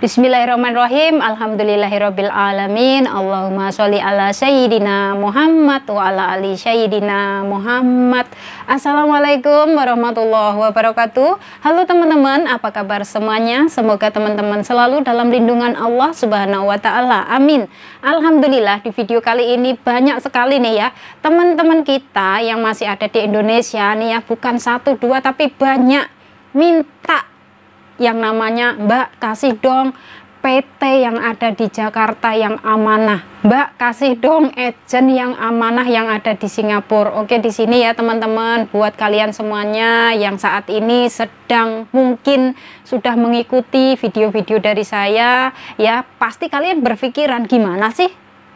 Bismillahirrahmanirrahim. Alhamdulillahirabbil alamin. Allahumma sholli ala sayyidina Muhammad wa ala ali sayyidina Muhammad. Assalamualaikum warahmatullahi wabarakatuh. Halo teman-teman, apa kabar semuanya? Semoga teman-teman selalu dalam lindungan Allah Subhanahu wa taala. Amin. Alhamdulillah di video kali ini banyak sekali nih ya teman-teman kita yang masih ada di Indonesia nih ya, bukan satu dua tapi banyak minta yang namanya Mbak kasih dong PT yang ada di Jakarta yang amanah. Mbak kasih dong agent yang amanah yang ada di Singapura. Oke di sini ya teman-teman buat kalian semuanya yang saat ini sedang mungkin sudah mengikuti video-video dari saya ya pasti kalian berpikiran gimana sih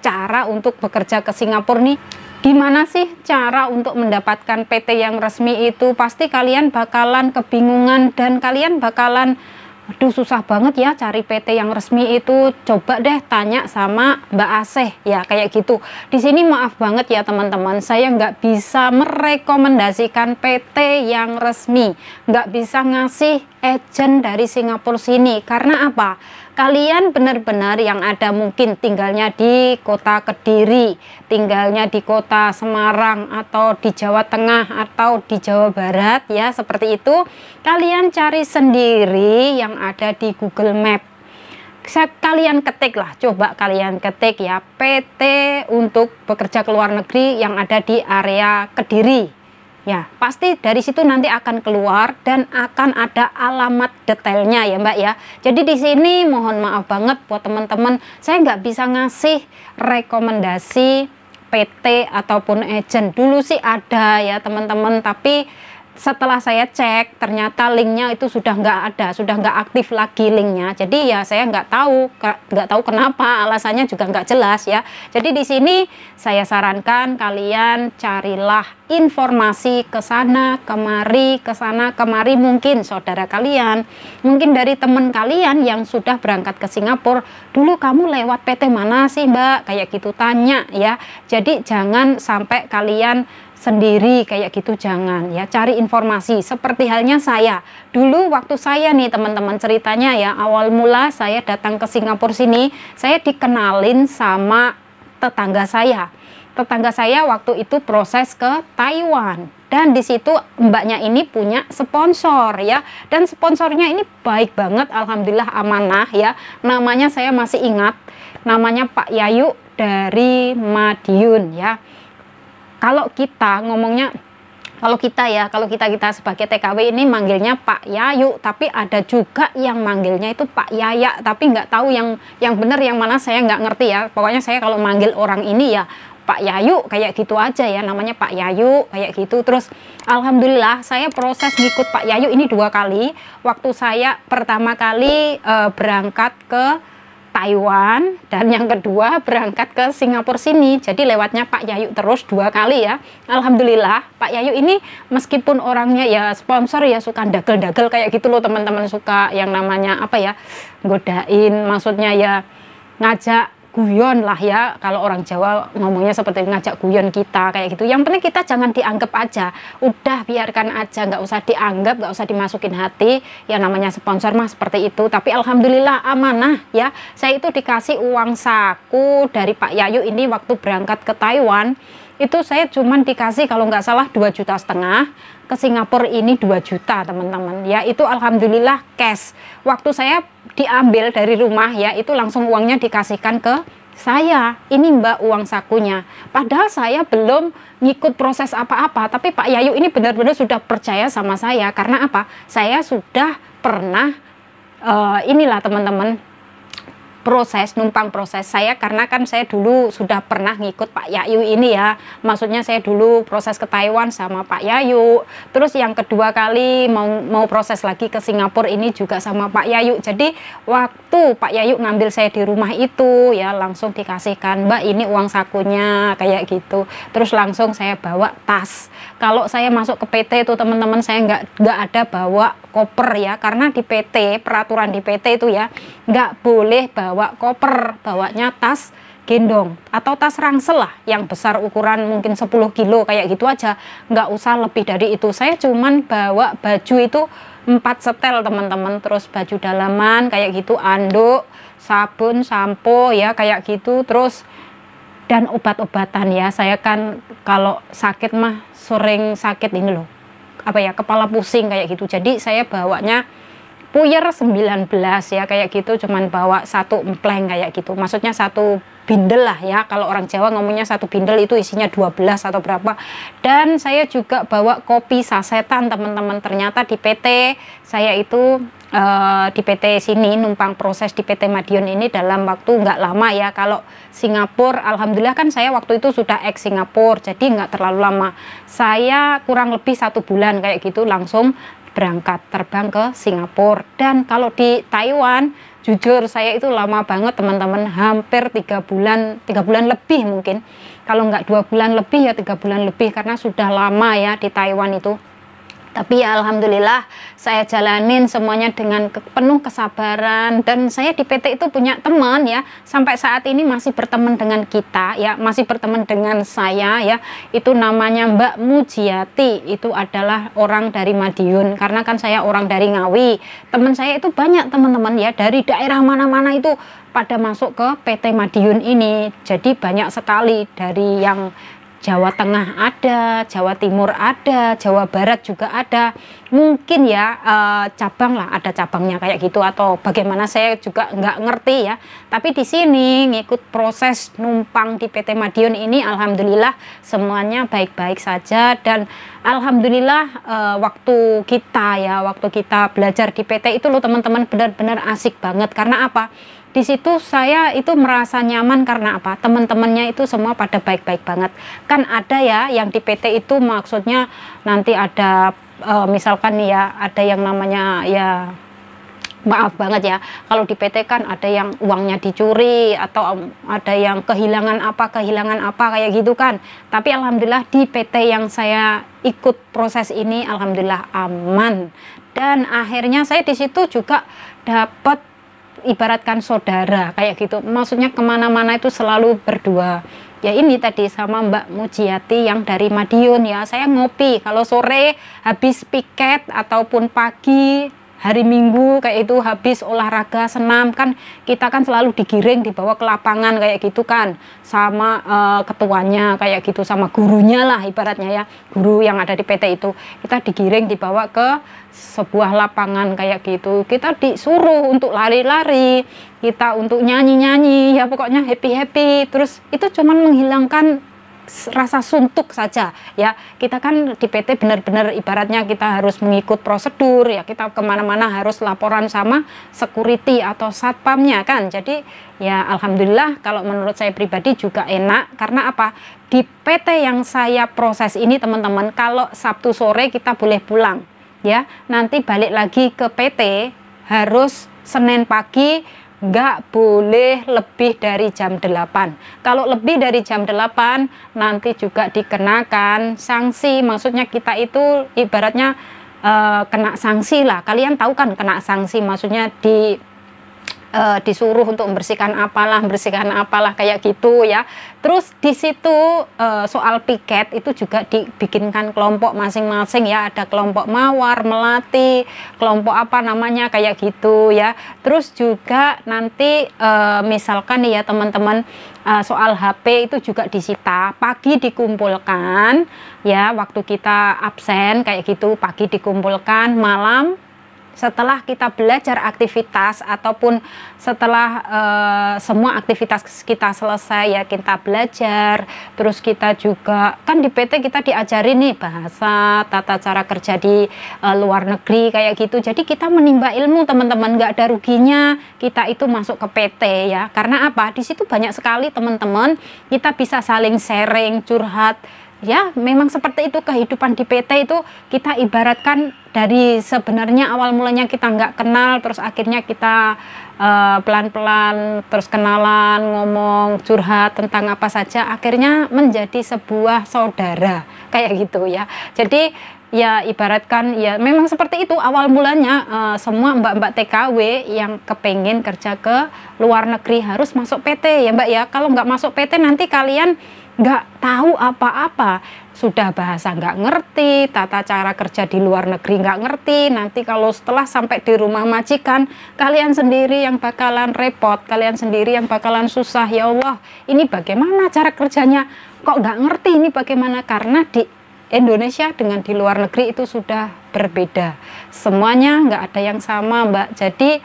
cara untuk bekerja ke Singapura nih gimana sih cara untuk mendapatkan PT yang resmi itu? Pasti kalian bakalan kebingungan dan kalian bakalan aduh susah banget ya cari PT yang resmi itu. Coba deh tanya sama Mbak Aseh ya kayak gitu. Di sini maaf banget ya teman-teman. Saya nggak bisa merekomendasikan PT yang resmi. Nggak bisa ngasih agent dari Singapura sini. Karena apa kalian benar-benar yang ada mungkin tinggalnya di kota Kediri, tinggalnya di kota Semarang atau di Jawa Tengah atau di Jawa Barat ya seperti itu, kalian cari sendiri yang ada di Google Map. Kalian ketik lah, coba kalian ketik ya PT untuk bekerja ke luar negeri yang ada di area Kediri Ya, pasti dari situ nanti akan keluar dan akan ada alamat detailnya ya Mbak ya. Jadi di sini mohon maaf banget buat teman-teman, saya nggak bisa ngasih rekomendasi PT ataupun agent. Dulu sih ada ya teman-teman, tapi setelah saya cek ternyata linknya itu sudah nggak ada sudah nggak aktif lagi linknya. Jadi ya saya nggak tahu nggak tahu kenapa alasannya juga nggak jelas ya. Jadi di sini saya sarankan kalian carilah informasi ke sana kemari ke sana kemari mungkin saudara kalian. Mungkin dari teman kalian yang sudah berangkat ke Singapura dulu kamu lewat PT mana sih mbak? Kayak gitu tanya ya. Jadi jangan sampai kalian sendiri kayak gitu jangan ya. Cari informasi. Seperti halnya saya. Dulu waktu saya nih teman-teman ceritanya ya awal mula saya datang ke Singapura sini saya dikenalin sama tetangga saya. Tetangga saya waktu itu proses ke Taiwan. Dan di situ mbaknya ini punya sponsor ya. Dan sponsornya ini baik banget alhamdulillah amanah ya. Namanya saya masih ingat namanya Pak Yayu dari Madiun ya kalau kita ngomongnya kalau kita ya, kalau kita kita sebagai TKW ini manggilnya Pak Yayu, tapi ada juga yang manggilnya itu Pak Yaya, tapi nggak tahu yang yang benar yang mana saya nggak ngerti ya. Pokoknya saya kalau manggil orang ini ya Pak Yayu kayak gitu aja ya, namanya Pak Yayu kayak gitu. Terus alhamdulillah saya proses ngikut Pak Yayu ini dua kali. Waktu saya pertama kali e, berangkat ke Taiwan dan yang kedua berangkat ke Singapura sini. Jadi lewatnya Pak Yayu terus dua kali ya. Alhamdulillah Pak Yayu ini meskipun orangnya ya sponsor ya suka dagel-dagel kayak gitu loh teman-teman suka yang namanya apa ya godain maksudnya ya ngajak guyon lah ya kalau orang Jawa ngomongnya seperti ngajak guyon kita kayak gitu. Yang penting kita jangan dianggap aja. Udah biarkan aja. Nggak usah dianggap nggak usah dimasukin hati. Ya namanya sponsor mah seperti itu. Tapi Alhamdulillah amanah ya. Saya itu dikasih uang saku dari Pak Yayu ini waktu berangkat ke Taiwan itu saya cuman dikasih kalau nggak salah 2 juta setengah. Ke Singapura ini 2 juta teman-teman. Ya itu Alhamdulillah cash. Waktu saya diambil dari rumah ya itu langsung uangnya dikasihkan ke saya. Ini mbak uang sakunya. Padahal saya belum ngikut proses apa-apa tapi Pak Yayu ini benar-benar sudah percaya sama saya. Karena apa? Saya sudah pernah uh, inilah teman-teman proses numpang proses saya karena kan saya dulu sudah pernah ngikut Pak Yayu ini ya. Maksudnya saya dulu proses ke Taiwan sama Pak Yayu. Terus yang kedua kali mau mau proses lagi ke Singapura ini juga sama Pak Yayu. Jadi waktu Pak Yayu ngambil saya di rumah itu ya langsung dikasihkan Mbak ini uang sakunya kayak gitu. Terus langsung saya bawa tas. Kalau saya masuk ke PT itu teman-teman saya nggak nggak ada bawa koper ya. Karena di PT peraturan di PT itu ya nggak boleh bawa koper bawanya tas gendong atau tas rangsel lah yang besar ukuran mungkin 10 kilo kayak gitu aja. Nggak usah lebih dari itu. Saya cuman bawa baju itu empat setel teman-teman. Terus baju dalaman kayak gitu anduk sabun sampo ya kayak gitu. Terus dan obat-obatan ya. Saya kan kalau sakit mah sering sakit ini loh. Apa ya kepala pusing kayak gitu. Jadi saya bawanya puyer 19 ya kayak gitu. Cuman bawa satu empleng kayak gitu. Maksudnya satu bindel lah ya. Kalau orang Jawa ngomongnya satu bindel itu isinya 12 atau berapa. Dan saya juga bawa kopi sasetan teman-teman. Ternyata di PT saya itu uh, di PT sini numpang proses di PT Madiun ini dalam waktu nggak lama ya. Kalau Singapura Alhamdulillah kan saya waktu itu sudah ex Singapura jadi nggak terlalu lama. Saya kurang lebih satu bulan kayak gitu langsung berangkat terbang ke Singapura. Dan kalau di Taiwan jujur saya itu lama banget teman-teman hampir tiga bulan tiga bulan lebih mungkin. Kalau nggak dua bulan lebih ya tiga bulan lebih karena sudah lama ya di Taiwan itu tapi ya alhamdulillah saya jalanin semuanya dengan penuh kesabaran. Dan saya di PT itu punya teman ya sampai saat ini masih berteman dengan kita ya masih berteman dengan saya ya. Itu namanya Mbak Mujiati itu adalah orang dari Madiun. Karena kan saya orang dari Ngawi. Teman saya itu banyak teman-teman ya dari daerah mana-mana itu pada masuk ke PT Madiun ini. Jadi banyak sekali dari yang Jawa Tengah ada, Jawa Timur ada, Jawa Barat juga ada. Mungkin ya uh, cabang lah, ada cabangnya kayak gitu atau bagaimana saya juga nggak ngerti ya. Tapi di sini ngikut proses numpang di PT Madiun ini, alhamdulillah semuanya baik-baik saja dan alhamdulillah uh, waktu kita ya, waktu kita belajar di PT itu loh teman-teman benar-benar asik banget karena apa? Di situ saya itu merasa nyaman karena apa? Teman-temannya itu semua pada baik-baik banget. Kan ada ya yang di PT itu maksudnya nanti ada e, misalkan ya ada yang namanya ya maaf banget ya. Kalau di PT kan ada yang uangnya dicuri atau ada yang kehilangan apa kehilangan apa kayak gitu kan. Tapi alhamdulillah di PT yang saya ikut proses ini alhamdulillah aman. Dan akhirnya saya di situ juga dapat ibaratkan saudara kayak gitu. Maksudnya ke mana-mana itu selalu berdua. Ya ini tadi sama Mbak Mujiati yang dari Madiun ya. Saya ngopi kalau sore habis piket ataupun pagi hari Minggu kayak itu habis olahraga senam kan kita kan selalu digiring dibawa ke lapangan kayak gitu kan. Sama uh, ketuanya kayak gitu sama gurunya lah ibaratnya ya guru yang ada di PT itu. Kita digiring dibawa ke sebuah lapangan kayak gitu. Kita disuruh untuk lari-lari kita untuk nyanyi-nyanyi ya pokoknya happy-happy. Terus itu cuman menghilangkan rasa suntuk saja ya. Kita kan di PT benar-benar ibaratnya kita harus mengikut prosedur ya. Kita ke mana-mana harus laporan sama security atau satpamnya kan. Jadi ya alhamdulillah kalau menurut saya pribadi juga enak. Karena apa? Di PT yang saya proses ini teman-teman kalau Sabtu sore kita boleh pulang ya. Nanti balik lagi ke PT harus Senin pagi nggak boleh lebih dari jam 8 kalau lebih dari jam 8 nanti juga dikenakan sanksi. Maksudnya kita itu ibaratnya uh, kena sanksi lah. Kalian tahu kan kena sanksi? Maksudnya di uh, disuruh untuk membersihkan apalah, membersihkan apalah kayak gitu ya. Terus di situ uh, soal piket itu juga dibikinkan kelompok masing-masing ya. Ada kelompok mawar, melati, kelompok apa namanya kayak gitu ya. Terus juga nanti uh, misalkan ya teman-teman uh, soal HP itu juga disita. Pagi dikumpulkan ya waktu kita absen kayak gitu pagi dikumpulkan, malam setelah kita belajar aktivitas ataupun setelah uh, semua aktivitas kita selesai ya kita belajar terus kita juga kan di PT kita diajari nih bahasa tata cara kerja di uh, luar negeri kayak gitu. Jadi kita menimba ilmu teman-teman nggak ada ruginya kita itu masuk ke PT ya. Karena apa? Di situ banyak sekali teman-teman kita bisa saling sharing curhat ya memang seperti itu kehidupan di PT itu kita ibaratkan dari sebenarnya awal mulanya kita nggak kenal terus akhirnya kita eh, pelan-pelan uh, terus kenalan ngomong curhat tentang apa saja akhirnya menjadi sebuah saudara kayak gitu ya. Jadi ya ibaratkan ya memang seperti itu awal mulanya uh, semua mbak-mbak TKW yang kepengen kerja ke luar negeri harus masuk PT ya mbak ya. Kalau nggak masuk PT nanti kalian nggak tahu apa-apa. Sudah bahasa nggak ngerti, tata cara kerja di luar negeri nggak ngerti, nanti kalau setelah sampai di rumah majikan, kalian sendiri yang bakalan repot, kalian sendiri yang bakalan susah, ya Allah, ini bagaimana cara kerjanya, kok nggak ngerti ini bagaimana, karena di Indonesia dengan di luar negeri itu sudah berbeda, semuanya nggak ada yang sama mbak, jadi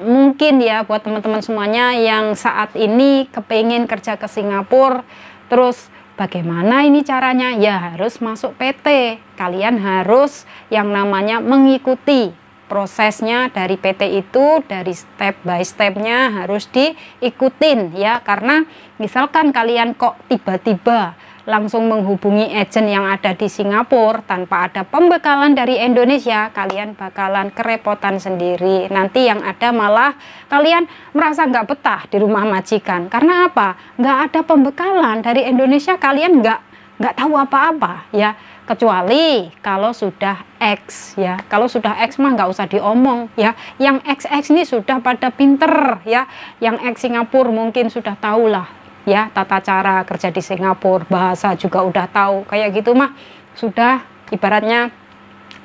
mungkin ya buat teman-teman semuanya yang saat ini kepingin kerja ke Singapura, terus Bagaimana ini caranya? Ya harus masuk PT. Kalian harus yang namanya mengikuti prosesnya dari PT itu dari step by stepnya harus diikutin ya karena misalkan kalian kok tiba-tiba langsung menghubungi agent yang ada di Singapura tanpa ada pembekalan dari Indonesia, kalian bakalan kerepotan sendiri. Nanti yang ada malah kalian merasa nggak betah di rumah majikan. Karena apa? Nggak ada pembekalan dari Indonesia, kalian nggak nggak tahu apa-apa ya kecuali kalau sudah X ya kalau sudah X mah nggak usah diomong ya yang XX ini sudah pada pinter ya yang X Singapura mungkin sudah tahu lah ya tata cara kerja di Singapura bahasa juga udah tahu kayak gitu mah sudah ibaratnya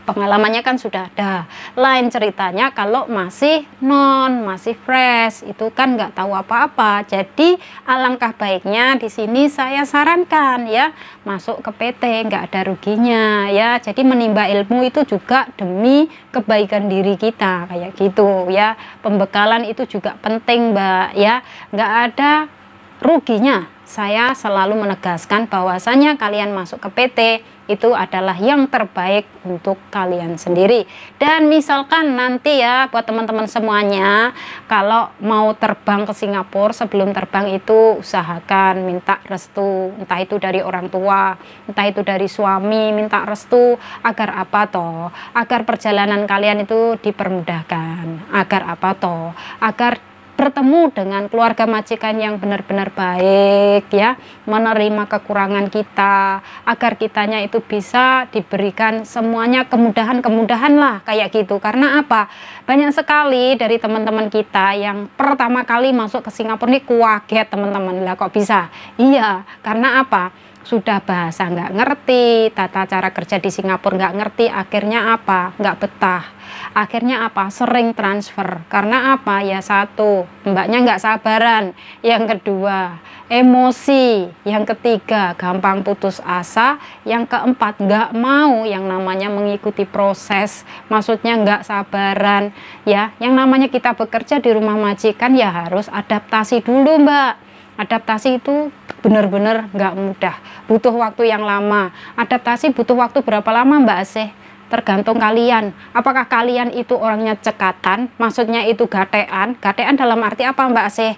pengalamannya kan sudah ada. Lain ceritanya kalau masih non masih fresh itu kan nggak tahu apa-apa. Jadi alangkah baiknya di sini saya sarankan ya masuk ke PT nggak ada ruginya ya. Jadi menimba ilmu itu juga demi kebaikan diri kita kayak gitu ya. Pembekalan itu juga penting mbak ya. Nggak ada ruginya saya selalu menegaskan bahwasanya kalian masuk ke PT itu adalah yang terbaik untuk kalian sendiri. Dan misalkan nanti ya buat teman-teman semuanya kalau mau terbang ke Singapura sebelum terbang itu usahakan minta restu entah itu dari orang tua entah itu dari suami minta restu agar apa toh? Agar perjalanan kalian itu dipermudahkan agar apa toh? Agar bertemu dengan keluarga majikan yang benar-benar baik ya menerima kekurangan kita agar kitanya itu bisa diberikan semuanya kemudahan-kemudahan lah kayak gitu. Karena apa? Banyak sekali dari teman-teman kita yang pertama kali masuk ke Singapura ini kuaget teman-teman. Lah kok bisa? Iya karena apa? Sudah bahasa nggak ngerti, tata cara kerja di Singapura nggak ngerti, akhirnya apa? Nggak betah. Akhirnya apa? Sering transfer. Karena apa? Ya satu, mbaknya nggak sabaran. Yang kedua, emosi. Yang ketiga, gampang putus asa. Yang keempat, nggak mau yang namanya mengikuti proses. Maksudnya nggak sabaran. Ya, yang namanya kita bekerja di rumah majikan ya harus adaptasi dulu, mbak adaptasi itu benar-benar nggak mudah butuh waktu yang lama adaptasi butuh waktu berapa lama Mbak Asih tergantung kalian. Apakah kalian itu orangnya cekatan? Maksudnya itu gatean? Gatean dalam arti apa Mbak Asih?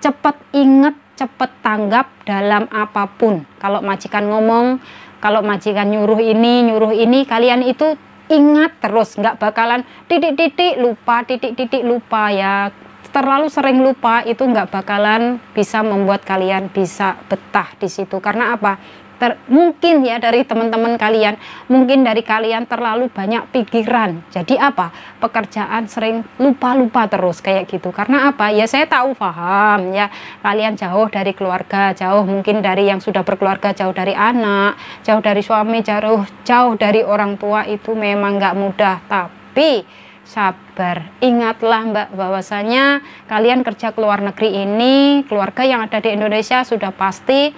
Cepet inget cepet tanggap dalam apa pun. Kalau majikan ngomong kalau majikan nyuruh ini nyuruh ini kalian itu ingat terus. Nggak bakalan titik-titik lupa titik-titik lupa ya. Terlalu sering lupa itu nggak bakalan bisa membuat kalian bisa betah di situ. Karena apa Ter, mungkin ya dari teman-teman kalian mungkin dari kalian terlalu banyak pikiran. Jadi apa? Pekerjaan sering lupa-lupa terus kayak gitu. Karena apa? Ya saya tahu paham ya. Kalian jauh dari keluarga jauh mungkin dari yang sudah berkeluarga jauh dari anak jauh dari suami jauh jauh dari orang tua itu memang nggak mudah. Tapi sabar. Ingatlah Mbak bahwasanya kalian kerja ke luar negeri ini, keluarga yang ada di Indonesia sudah pasti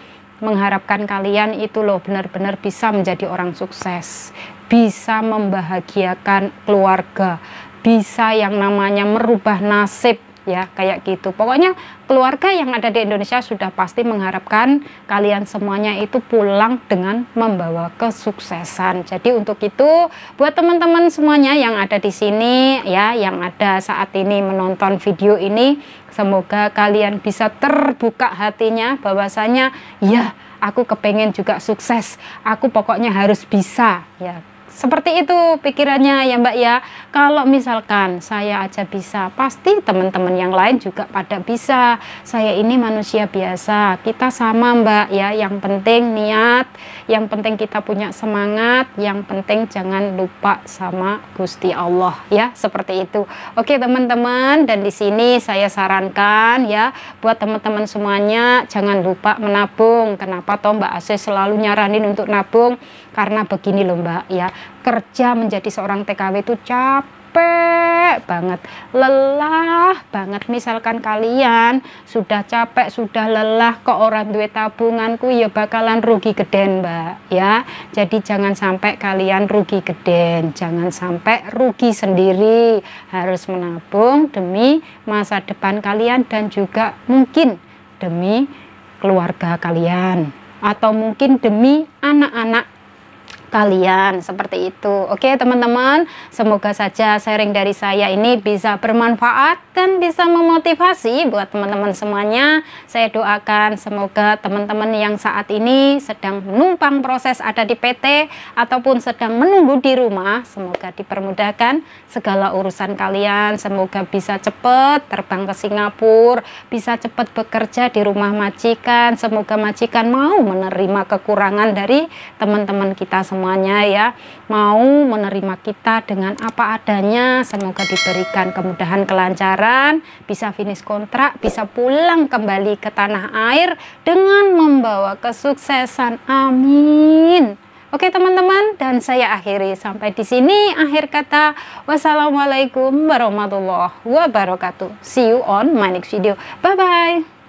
mengharapkan kalian itu loh benar-benar bisa menjadi orang sukses, bisa membahagiakan keluarga, bisa yang namanya merubah nasib ya kayak gitu. Pokoknya keluarga yang ada di Indonesia sudah pasti mengharapkan kalian semuanya itu pulang dengan membawa kesuksesan. Jadi untuk itu buat teman-teman semuanya yang ada di sini ya yang ada saat ini menonton video ini semoga kalian bisa terbuka hatinya bahwasanya ya aku kepengen juga sukses aku pokoknya harus bisa ya seperti itu pikirannya ya Mbak ya. Kalau misalkan saya aja bisa, pasti teman-teman yang lain juga pada bisa. Saya ini manusia biasa, kita sama Mbak ya. Yang penting niat, yang penting kita punya semangat yang penting jangan lupa sama Gusti Allah ya. Seperti itu. Oke teman-teman dan di sini saya sarankan ya buat teman-teman semuanya jangan lupa menabung. Kenapa toh Mbak Ase selalu nyaranin untuk nabung? Karena begini loh Mbak ya. Kerja menjadi seorang TKW itu capek capek banget, lelah banget. Misalkan kalian sudah capek, sudah lelah ke orang duit tabunganku ya bakalan rugi geden, Mbak, ya. Jadi jangan sampai kalian rugi geden, jangan sampai rugi sendiri. Harus menabung demi masa depan kalian dan juga mungkin demi keluarga kalian atau mungkin demi anak-anak kalian seperti itu. Oke teman-teman semoga saja sharing dari saya ini bisa bermanfaat dan bisa memotivasi buat teman-teman semuanya. Saya doakan semoga teman-teman yang saat ini sedang menumpang proses ada di PT ataupun sedang menunggu di rumah semoga dipermudahkan segala urusan kalian. Semoga bisa cepat terbang ke Singapura bisa cepat bekerja di rumah majikan. Semoga majikan mau menerima kekurangan dari teman-teman kita semua semuanya ya. Mau menerima kita dengan apa adanya semoga diberikan kemudahan kelancaran bisa finish kontrak bisa pulang kembali ke tanah air dengan membawa kesuksesan. Amin. Oke teman-teman dan saya akhiri. Sampai di sini akhir kata. Wassalamualaikum warahmatullahi wabarakatuh. See you on my next video. Bye bye